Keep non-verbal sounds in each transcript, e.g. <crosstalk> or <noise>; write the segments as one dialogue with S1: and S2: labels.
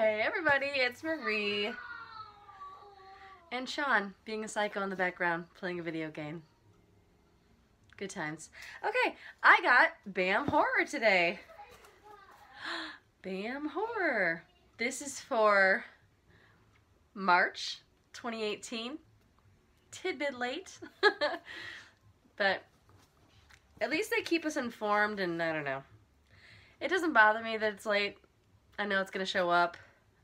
S1: Hey everybody, it's Marie. And Sean being a psycho in the background playing a video game. Good times. Okay, I got BAM Horror today. <gasps> BAM Horror. This is for March 2018. Tidbit late. <laughs> but at least they keep us informed and I don't know. It doesn't bother me that it's late. I know it's going to show up.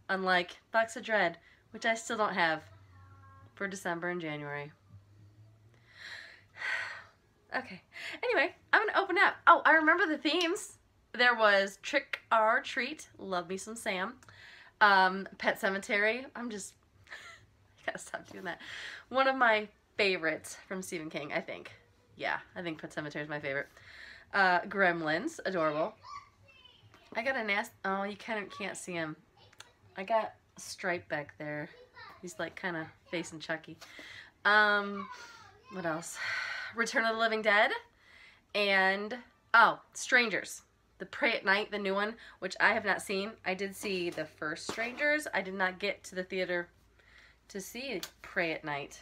S1: Unlike Box of Dread, which I still don't have for December and January. <sighs> okay. Anyway, I'm to open up. Oh, I remember the themes. There was Trick or Treat, Love Me Some Sam. Um, Pet Sematary. I'm just... <laughs> I gotta stop doing that. One of my favorites from Stephen King, I think. Yeah, I think Pet Sematary is my favorite. Uh, Gremlins, adorable. I got a nasty, oh, you kind of can't see him. I got Stripe back there. He's like kind of facing Chucky. Um, what else? <sighs> Return of the Living Dead. And, oh, Strangers. The Prey at Night, the new one, which I have not seen. I did see the first Strangers. I did not get to the theater to see Prey at Night.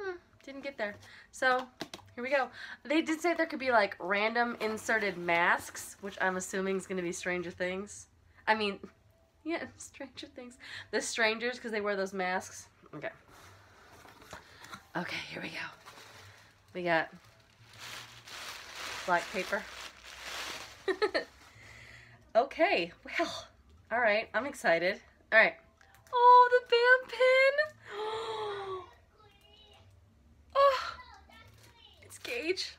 S1: Hmm, didn't get there. So, here we go. They did say there could be like random inserted masks, which I'm assuming is going to be Stranger Things. I mean, <laughs> yeah, Stranger Things. The strangers, because they wear those masks. Okay. Okay, here we go. We got black paper. <laughs> okay, well, all right, I'm excited. All right. Oh, the BAM pin. <gasps> Oh, it's Gage.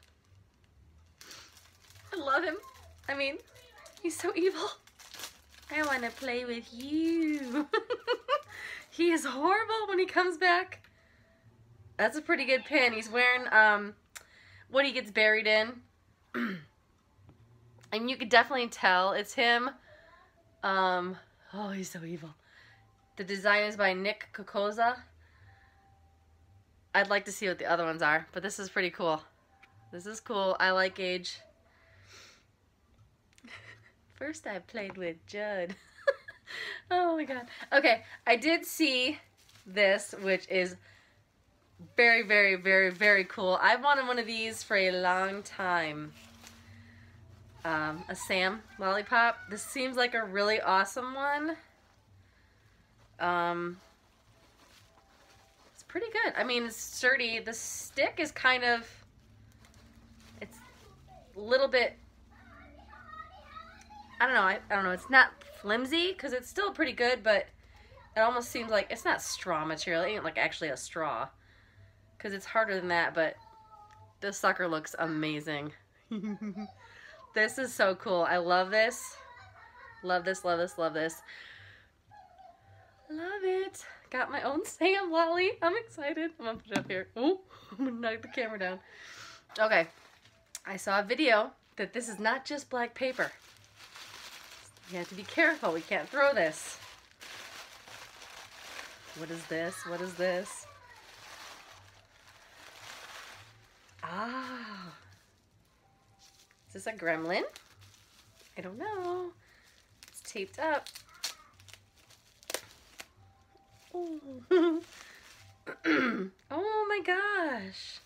S1: I love him. I mean, he's so evil. I want to play with you. <laughs> he is horrible when he comes back. That's a pretty good pin. He's wearing um, what he gets buried in. <clears throat> and you could definitely tell it's him. Um, oh, he's so evil. The design is by Nick Kokoza. I'd like to see what the other ones are, but this is pretty cool. This is cool. I like Gage. First I played with Judd. <laughs> oh my god. Okay, I did see this, which is very, very, very, very cool. I've wanted one of these for a long time. Um, a Sam lollipop. This seems like a really awesome one. Um, it's pretty good. I mean, it's sturdy. The stick is kind of it's a little bit, I don't know, I, I don't know, it's not flimsy because it's still pretty good, but it almost seems like, it's not straw material, it ain't like actually a straw because it's harder than that, but this sucker looks amazing. <laughs> this is so cool. I love this. Love this, love this, love this. Love it. Got my own <laughs> Sam Lolly. I'm excited. I'm gonna put it up here. Oh, <laughs> I'm gonna knock the camera down. Okay. I saw a video that this is not just black paper. You have to be careful. We can't throw this. What is this? What is this? Ah. Is this a gremlin? I don't know. It's taped up. <laughs> Oh my gosh.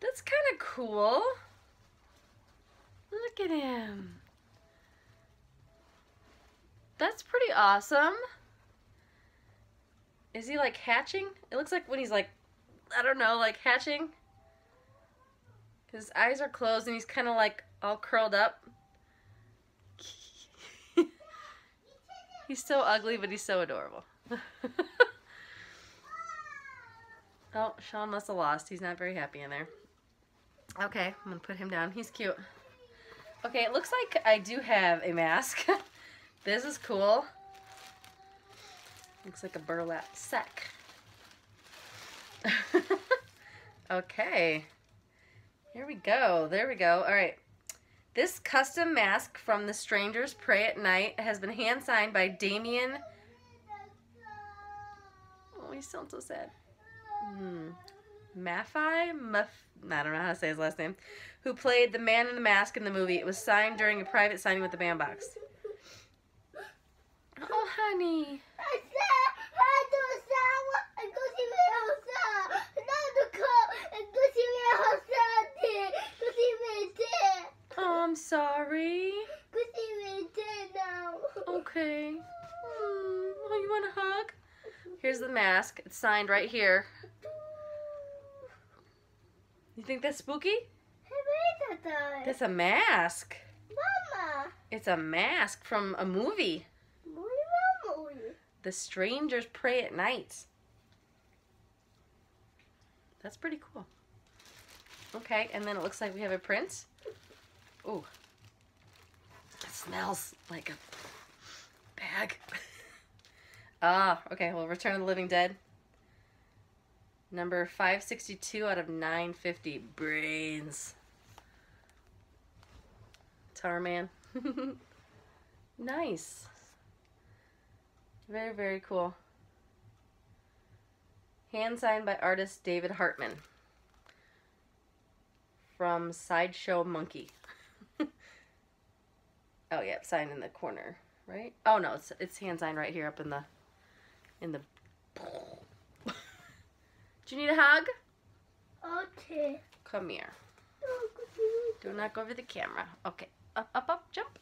S1: That's kind of cool. Look at him. That's pretty awesome. Is he like hatching? It looks like when he's like, I don't know, like hatching. His eyes are closed and he's kind of like all curled up. <laughs> he's so ugly, but he's so adorable. <laughs> oh, Sean must have lost. He's not very happy in there. Okay, I'm going to put him down. He's cute. Okay, it looks like I do have a mask. <laughs> this is cool. Looks like a burlap sack. <laughs> okay. Here we go. There we go. All right. This custom mask from The Strangers Prey at Night has been hand signed by Damian. Oh, he sounds so sad. Hmm. Maffei? I don't know how to say his last name. Who played the man in the mask in the movie. It was signed during a private signing with the BAM Box. Oh, honey. Oh, I'm sorry. Okay. Mm, oh, you want a hug? Here's the mask. It's signed right here. You think that's spooky? That's a mask.
S2: Mama,
S1: It's a mask from a movie. The Strangers Prey at Night. That's pretty cool. Okay, and then it looks like we have a print. Ooh. It smells like a bag. <laughs> ah, okay, well, Return of the Living Dead. Number 562 out of 950. Brains. Tar man. <laughs> nice. Very, very cool. Hand signed by artist David Hartman from Sideshow Monkey. <laughs> oh, yeah, signed in the corner, right? Oh no, it's it's hand signed right here up in the in the. <laughs> Do you need a hug?
S2: Okay.
S1: Come here. Do not go over the camera. Okay, up, up, up, jump.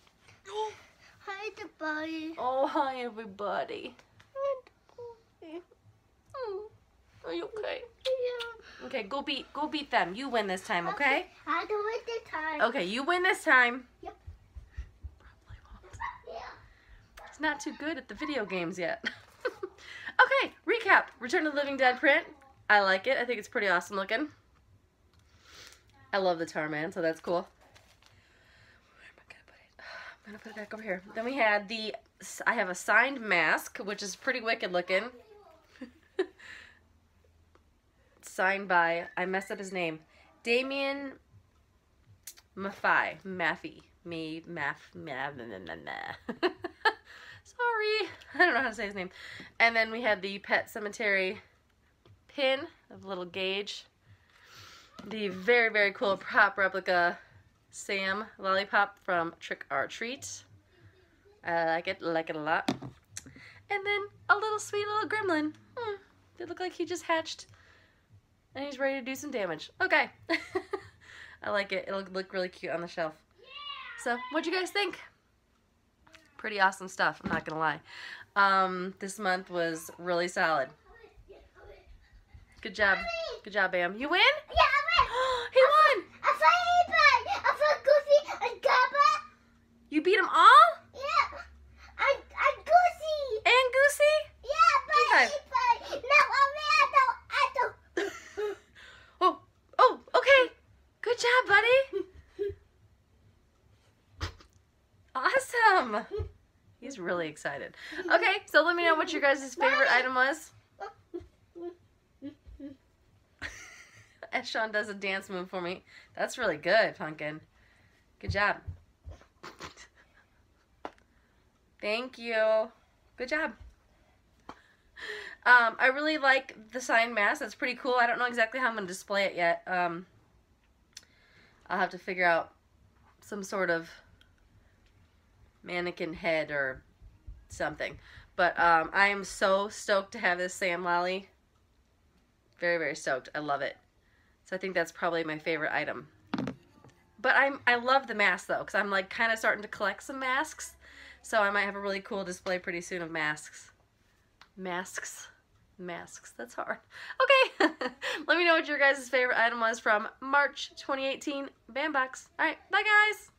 S1: <gasps> <laughs>
S2: Hi, the body.
S1: Oh, hi everybody. Oh, are you okay?
S2: Yeah.
S1: Okay, go beat go beat them. You win this time, okay?
S2: I do it this time.
S1: Okay, you win this time.
S2: Yep.
S1: Probably won't.
S2: Yeah.
S1: He's not too good at the video games yet. <laughs> okay, recap. Return of the Living Dead print. I like it. I think it's pretty awesome looking. I love the Tar Man, so that's cool. Where am I gonna put it? I'm gonna put it back over here. Then we had the. I have a signed mask, which is pretty wicked looking. <laughs> signed by. I messed up his name. Damian Maffei. Maffey. Me. Maff. Meh. <laughs> Sorry. I don't know how to say his name. And then we had the Pet Sematary pin of little Gage. The very, very cool prop replica Sam lollipop from Trick or Treat. I like it, like it a lot. And then a little sweet little gremlin. Hmm, they look like he just hatched and he's ready to do some damage. Okay. <laughs> I like it. It'll look really cute on the shelf. So, what'd you guys think? Pretty awesome stuff, I'm not gonna lie. Um, this month was really solid. Good job. Good job, Bam. You win?
S2: Yeah, I
S1: he won!
S2: I saw Eva. I saw Goofy and Gabba.
S1: You beat them all?
S2: Yeah. I, I Goofy.
S1: And Goosey?
S2: Yeah, but
S1: High
S2: Eva. No, I mean, I don't, I don't. <laughs>
S1: Oh, oh, okay. Good job, buddy. Awesome. He's really excited. Okay, so let me know what your guys' favorite item was. <laughs> And Sean does a dance move for me. That's really good, Pumpkin. Good job. Thank you. Good job. Um, I really like the sign mask. That's pretty cool. I don't know exactly how I'm going to display it yet. Um, I'll have to figure out some sort of mannequin head or something. But um, I am so stoked to have this Sam Lolly. Very, very stoked. I love it. So I think that's probably my favorite item. But I'm I love the mask though, because I'm like kind of starting to collect some masks. So I might have a really cool display pretty soon of masks. Masks. Masks. That's hard. Okay. <laughs> Let me know what your guys' favorite item was from March 2018 Bam Box. Alright, bye guys!